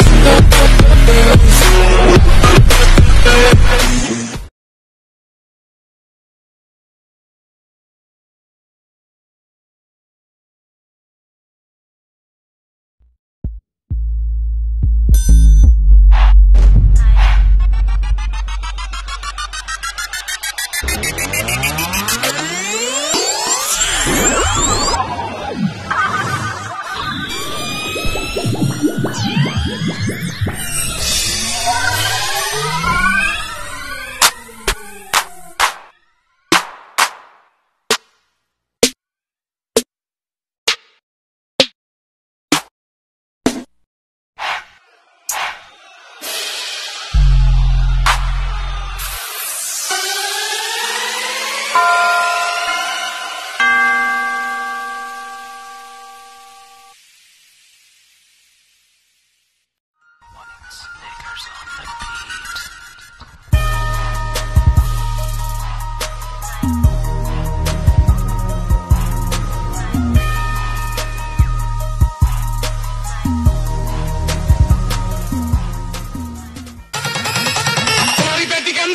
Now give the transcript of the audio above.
you Yeah. Perdikan